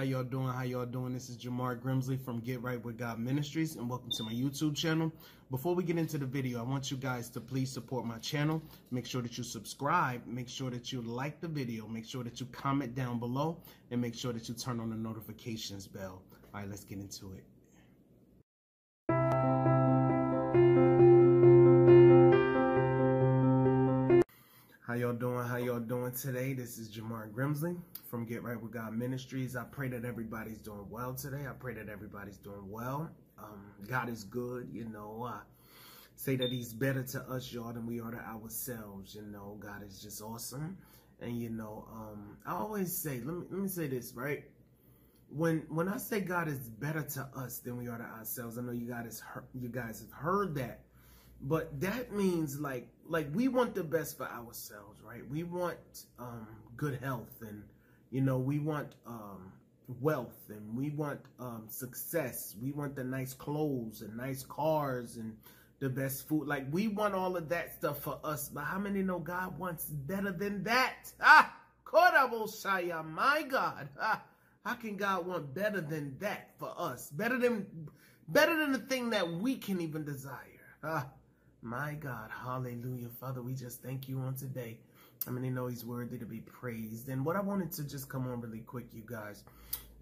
How y'all doing? How y'all doing? This is Jamar Grimsley from Get Right with God Ministries and welcome to my YouTube channel. Before we get into the video, I want you guys to please support my channel. Make sure that you subscribe. Make sure that you like the video. Make sure that you comment down below and make sure that you turn on the notifications bell. All right, let's get into it. How y'all doing? How y'all doing today? This is Jamar Grimsley from Get Right with God Ministries. I pray that everybody's doing well today. I pray that everybody's doing well. Um, God is good, you know. I say that He's better to us, y'all, than we are to ourselves. You know, God is just awesome. And you know, um, I always say, let me let me say this, right? When when I say God is better to us than we are to ourselves, I know you guys you guys have heard that but that means like like we want the best for ourselves right? We want um good health and you know we want um wealth and we want um success. We want the nice clothes and nice cars and the best food. Like we want all of that stuff for us. But how many know god wants better than that? Ah Korabosaya, my god. Ah how can god want better than that for us? Better than better than the thing that we can even desire. Ah my God, hallelujah. Father, we just thank you on today. I mean, they know he's worthy to be praised. And what I wanted to just come on really quick, you guys,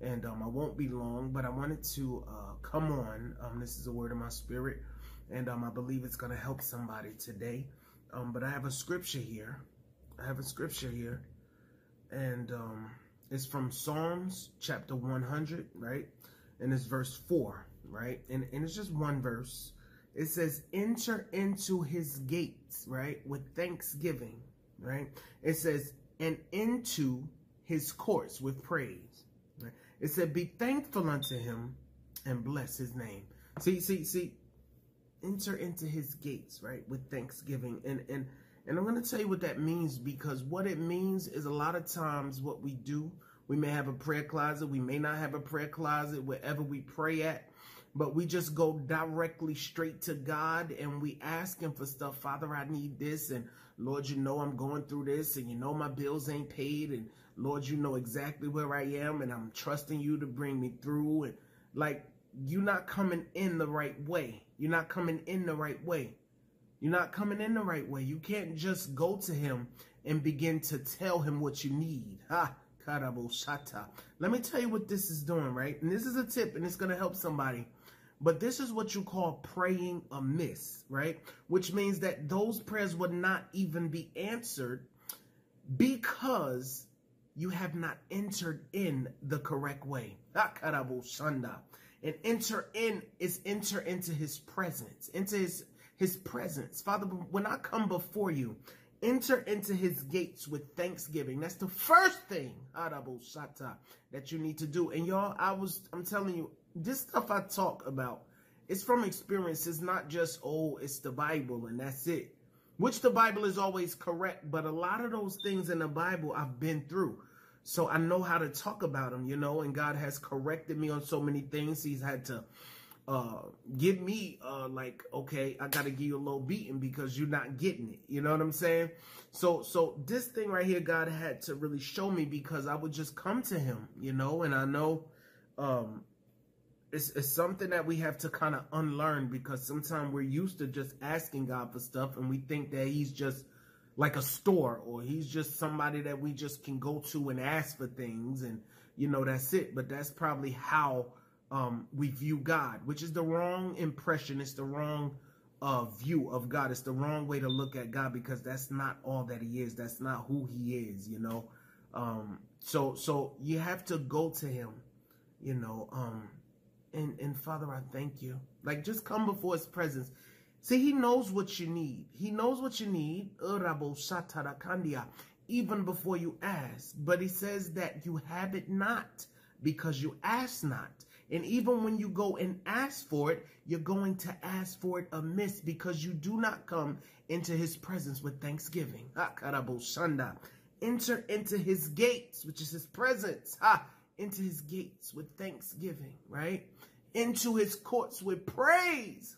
and um, I won't be long, but I wanted to uh, come on. Um, this is a word of my spirit, and um, I believe it's going to help somebody today. Um, but I have a scripture here. I have a scripture here, and um, it's from Psalms chapter 100, right? And it's verse 4, right? And, and it's just one verse it says enter into his gates, right? With thanksgiving, right? It says and into his courts with praise. Right? It said be thankful unto him and bless his name. See, see, see, enter into his gates, right? With thanksgiving. And and and I'm going to tell you what that means because what it means is a lot of times what we do, we may have a prayer closet, we may not have a prayer closet wherever we pray at but we just go directly straight to God and we ask him for stuff. Father, I need this. And Lord, you know I'm going through this and you know my bills ain't paid. And Lord, you know exactly where I am and I'm trusting you to bring me through. And like, you're not coming in the right way. You're not coming in the right way. You're not coming in the right way. You can't just go to him and begin to tell him what you need. Ha! Let me tell you what this is doing, right? And this is a tip and it's going to help somebody. But this is what you call praying amiss, right? Which means that those prayers would not even be answered because you have not entered in the correct way. And enter in is enter into his presence, into his, his presence. Father, when I come before you, enter into his gates with thanksgiving. That's the first thing that you need to do. And y'all, I was, I'm telling you, this stuff I talk about, it's from experience. It's not just, oh, it's the Bible and that's it. Which the Bible is always correct, but a lot of those things in the Bible I've been through. So I know how to talk about them, you know, and God has corrected me on so many things. He's had to uh, give me uh, like, okay, I got to give you a little beating because you're not getting it. You know what I'm saying? So, so this thing right here, God had to really show me because I would just come to him, you know, and I know, um, it's, it's something that we have to kind of unlearn because sometimes we're used to just asking God for stuff and we think that he's just like a store or he's just somebody that we just can go to and ask for things and you know that's it. But that's probably how um, we view God which is the wrong impression. It's the wrong uh, view of God. It's the wrong way to look at God because that's not all that he is. That's not who he is you know? Um, so so you have to go to him you know? Um, and, and Father, I thank you. Like, just come before his presence. See, he knows what you need. He knows what you need. Even before you ask. But he says that you have it not because you ask not. And even when you go and ask for it, you're going to ask for it amiss because you do not come into his presence with thanksgiving. Enter into his gates, which is his presence. Ha! Into his gates with thanksgiving, right? Into his courts with praise.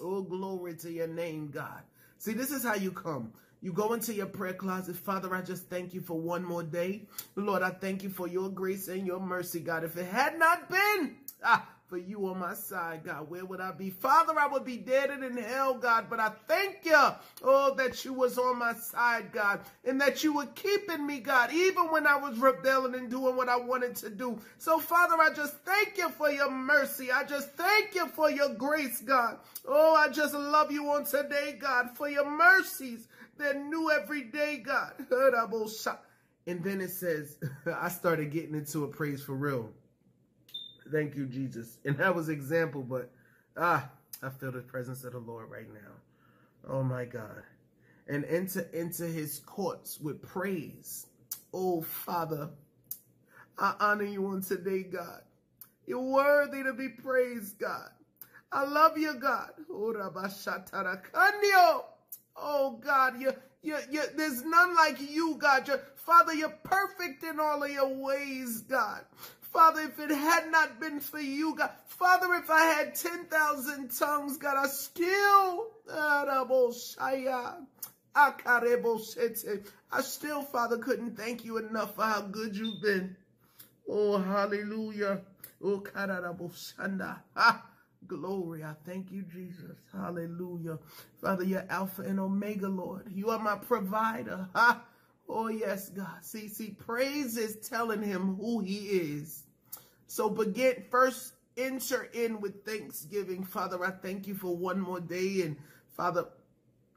Oh, glory to your name, God. See, this is how you come. You go into your prayer closet. Father, I just thank you for one more day. Lord, I thank you for your grace and your mercy, God. If it had not been ah, for you on my side, God, where would I be? Father, I would be dead and in hell, God, but I thank you, oh, that you was on my side, God, and that you were keeping me, God, even when I was rebelling and doing what I wanted to do. So, Father, I just thank you for your mercy. I just thank you for your grace, God. Oh, I just love you on today, God, for your mercies. They're new every day, God. And then it says, I started getting into a praise for real. Thank you, Jesus. And that was example, but ah, I feel the presence of the Lord right now. Oh my God. And enter into his courts with praise. Oh Father, I honor you on today, God. You're worthy to be praised, God. I love you, God. Oh God, you, you, you, there's none like you, God. You're, Father, you're perfect in all of your ways, God. Father, if it had not been for you, God, Father, if I had 10,000 tongues, God, I still, I still, Father, couldn't thank you enough for how good you've been. Oh, hallelujah. Oh, ah, glory. I thank you, Jesus. Hallelujah. Father, you're Alpha and Omega, Lord. You are my provider. Ah, Oh, yes, God. See, see, praise is telling him who he is. So begin first enter in with thanksgiving. Father, I thank you for one more day. And Father,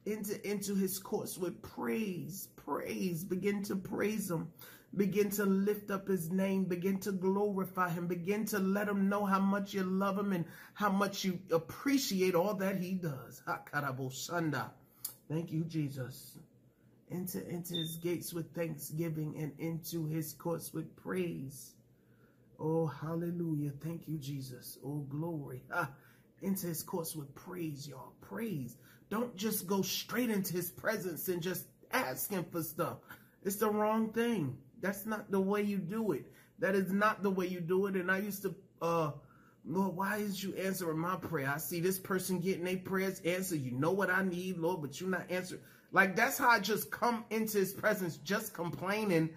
enter into his courts with praise. Praise. Begin to praise him. Begin to lift up his name. Begin to glorify him. Begin to let him know how much you love him and how much you appreciate all that he does. Thank you, Jesus. Enter into his gates with thanksgiving and into his courts with praise. Oh, hallelujah. Thank you, Jesus. Oh, glory. Ah, into his courts with praise, y'all. Praise. Don't just go straight into his presence and just ask him for stuff. It's the wrong thing. That's not the way you do it. That is not the way you do it. And I used to, uh, Lord, why is you answering my prayer? I see this person getting their prayers answered. You know what I need, Lord, but you're not answering. Like that's how I just come into his presence, just complaining,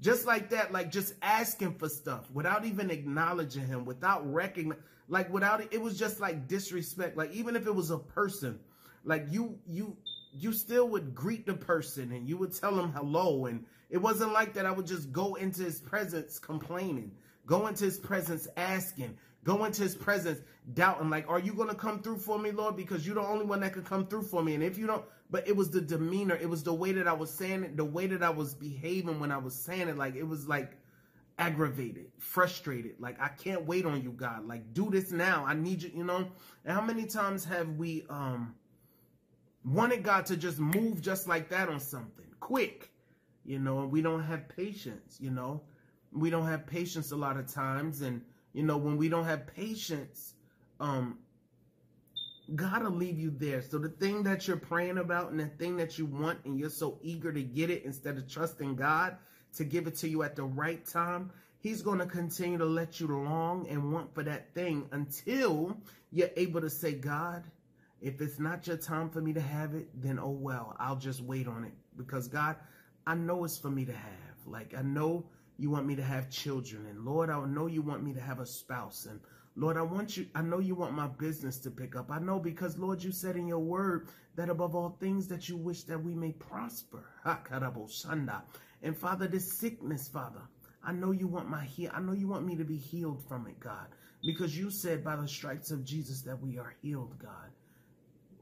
just like that, like just asking for stuff without even acknowledging him, without recognizing, like without it was just like disrespect. Like even if it was a person, like you you you still would greet the person and you would tell him hello. And it wasn't like that. I would just go into his presence complaining, go into his presence asking, go into his presence doubting, like, are you going to come through for me, Lord? Because you're the only one that could come through for me. And if you don't, but it was the demeanor. It was the way that I was saying it, the way that I was behaving when I was saying it. Like, it was like aggravated, frustrated. Like, I can't wait on you, God. Like, do this now. I need you, you know? And how many times have we, um, wanted God to just move just like that on something quick, you know, and we don't have patience, you know, we don't have patience a lot of times. And, you know, when we don't have patience, um, God will leave you there. So the thing that you're praying about and the thing that you want and you're so eager to get it instead of trusting God to give it to you at the right time, he's going to continue to let you long and want for that thing until you're able to say, God, if it's not your time for me to have it, then oh well, I'll just wait on it. Because God, I know it's for me to have. Like I know you want me to have children. And Lord, I know you want me to have a spouse. And Lord, I want you, I know you want my business to pick up. I know because, Lord, you said in your word that above all things that you wish that we may prosper. And Father, this sickness, Father, I know you want my heal. I know you want me to be healed from it, God. Because you said by the stripes of Jesus that we are healed, God.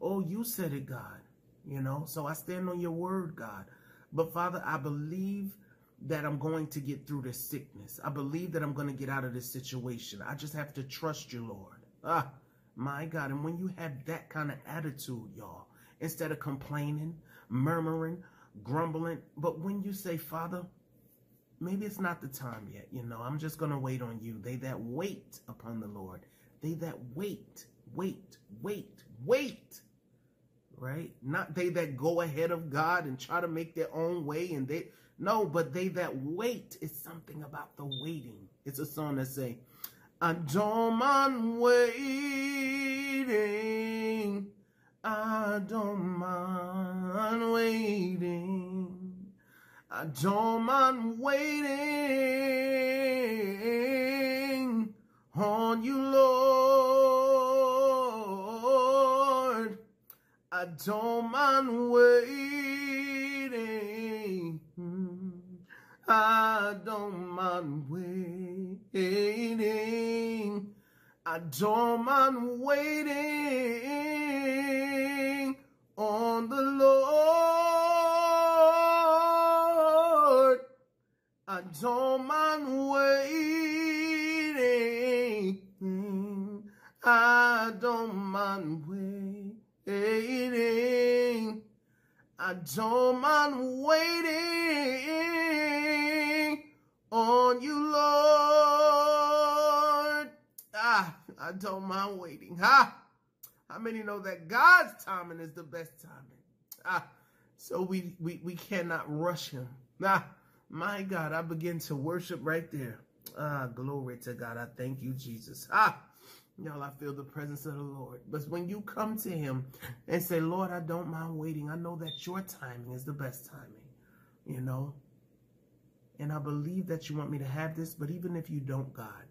Oh, you said it, God. You know, so I stand on your word, God. But Father, I believe that I'm going to get through this sickness. I believe that I'm going to get out of this situation. I just have to trust you, Lord. Ah, my God. And when you have that kind of attitude, y'all, instead of complaining, murmuring, grumbling, but when you say, Father, maybe it's not the time yet, you know, I'm just going to wait on you. They that wait upon the Lord, they that wait, wait, wait, wait, right? Not they that go ahead of God and try to make their own way and they no, but they that wait is something about the waiting. It's a song that say, I don't mind waiting. I don't mind waiting. I don't mind waiting on you, Lord. I don't mind waiting. I don't mind waiting. I don't mind waiting on the Lord. I don't mind waiting. I don't mind waiting. I don't mind waiting you, Lord. Ah, I don't mind waiting. Ha! How many know that God's timing is the best timing? Ah, so we, we, we cannot rush him. Ah, my God, I begin to worship right there. Ah, glory to God. I thank you, Jesus. Ah, y'all, I feel the presence of the Lord. But when you come to him and say, Lord, I don't mind waiting. I know that your timing is the best timing, you know. And I believe that you want me to have this, but even if you don't, God,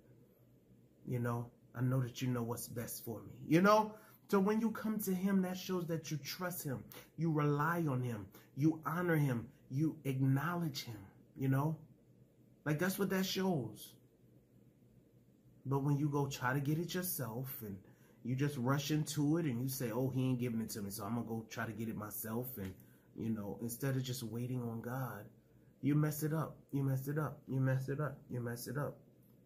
you know, I know that you know what's best for me, you know. So when you come to him, that shows that you trust him, you rely on him, you honor him, you acknowledge him, you know. Like that's what that shows. But when you go try to get it yourself and you just rush into it and you say, oh, he ain't giving it to me, so I'm going to go try to get it myself. And, you know, instead of just waiting on God, you mess it up. You mess it up. You mess it up. You mess it up.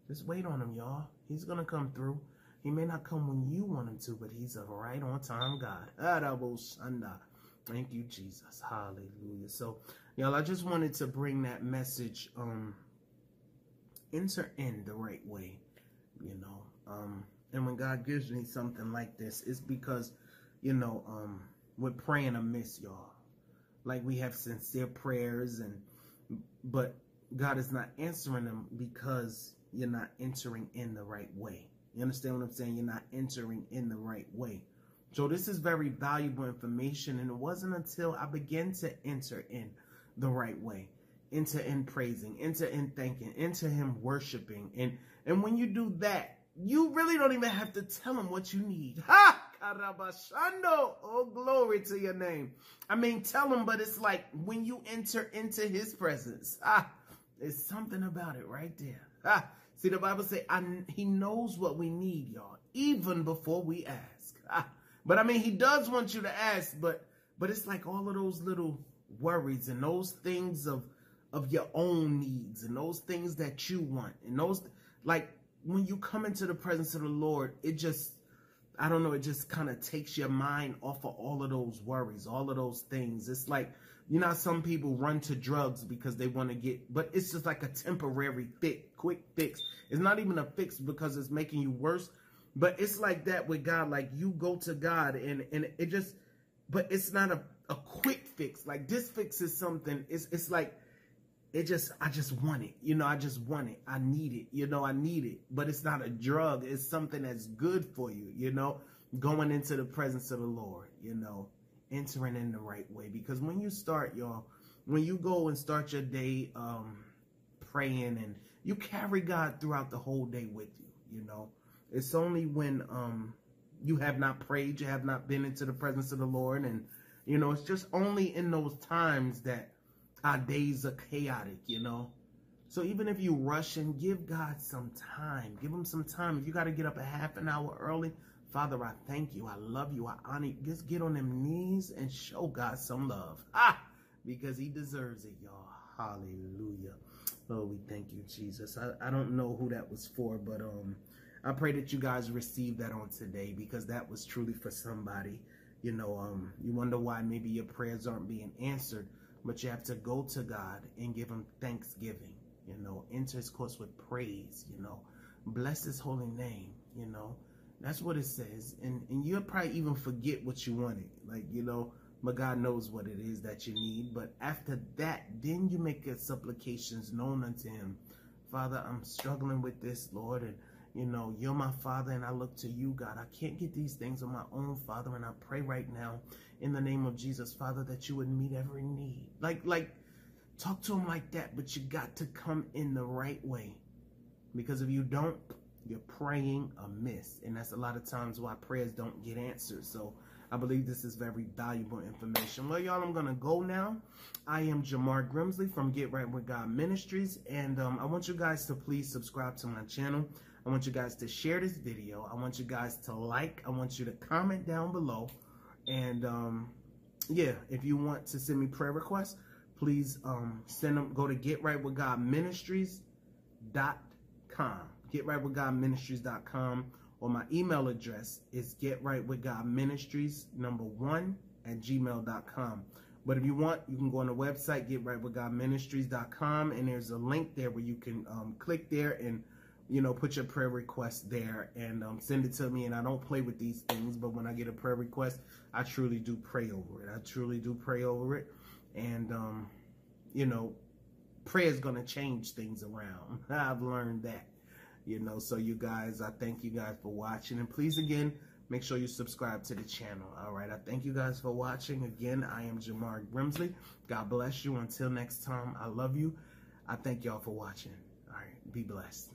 Just wait on him, y'all. He's going to come through. He may not come when you want him to, but he's a right on time God. Thank you, Jesus. Hallelujah. So, y'all, I just wanted to bring that message, um, enter in the right way, you know. Um, and when God gives me something like this, it's because, you know, um, we're praying amiss, y'all. Like we have sincere prayers and, but God is not answering them because you're not entering in the right way. You understand what I'm saying? You're not entering in the right way. So this is very valuable information. And it wasn't until I began to enter in the right way, into in praising, into in thanking, into him worshiping. And, and when you do that, you really don't even have to tell him what you need. Ha! Karabashando. Oh, glory to your name. I mean, tell him, but it's like when you enter into his presence, ah, there's something about it right there. Ah, See, the Bible say I, he knows what we need, y'all, even before we ask. Ah, but I mean, he does want you to ask, but but it's like all of those little worries and those things of of your own needs and those things that you want and those like when you come into the presence of the Lord, it just I don't know, it just kind of takes your mind off of all of those worries, all of those things. It's like you know, some people run to drugs because they want to get, but it's just like a temporary fix, quick fix. It's not even a fix because it's making you worse, but it's like that with God. Like you go to God and, and it just, but it's not a, a quick fix. Like this fix is something, it's, it's like, it just, I just want it. You know, I just want it. I need it. You know, I need it, but it's not a drug. It's something that's good for you, you know, going into the presence of the Lord, you know entering in the right way. Because when you start, y'all, when you go and start your day um, praying and you carry God throughout the whole day with you, you know, it's only when um, you have not prayed, you have not been into the presence of the Lord. And, you know, it's just only in those times that our days are chaotic, you know. So even if you rush and give God some time, give him some time. If you got to get up a half an hour early, Father, I thank you. I love you. I honor you. Just get on them knees and show God some love. Ah, because he deserves it, y'all. Hallelujah. Oh, we thank you, Jesus. I, I don't know who that was for, but um, I pray that you guys receive that on today because that was truly for somebody. You know, um, you wonder why maybe your prayers aren't being answered, but you have to go to God and give him thanksgiving. You know, enter his course with praise. You know, bless his holy name. You know, that's what it says. And and you'll probably even forget what you wanted. Like, you know, but God knows what it is that you need. But after that, then you make your supplications known unto him. Father, I'm struggling with this, Lord, and You know, you're my father and I look to you, God. I can't get these things on my own, Father, and I pray right now in the name of Jesus, Father, that you would meet every need. Like, like, talk to him like that, but you got to come in the right way. Because if you don't, you're praying amiss. And that's a lot of times why prayers don't get answered. So I believe this is very valuable information. Well, y'all, I'm going to go now. I am Jamar Grimsley from Get Right With God Ministries. And um, I want you guys to please subscribe to my channel. I want you guys to share this video. I want you guys to like. I want you to comment down below. And um, yeah, if you want to send me prayer requests, please um, send them. Go to getrightwithgodministries.com. Getrightwithgodministries.com. Or my email address is getrightwithgodministries number one at gmail.com. But if you want, you can go on the website, getrightwithgodministries.com, and there's a link there where you can um, click there and you know, put your prayer request there and um, send it to me. And I don't play with these things, but when I get a prayer request, I truly do pray over it. I truly do pray over it. And, um, you know, prayer is going to change things around. I've learned that, you know. So, you guys, I thank you guys for watching. And please, again, make sure you subscribe to the channel. All right. I thank you guys for watching. Again, I am Jamar Grimsley. God bless you. Until next time, I love you. I thank y'all for watching. All right. Be blessed.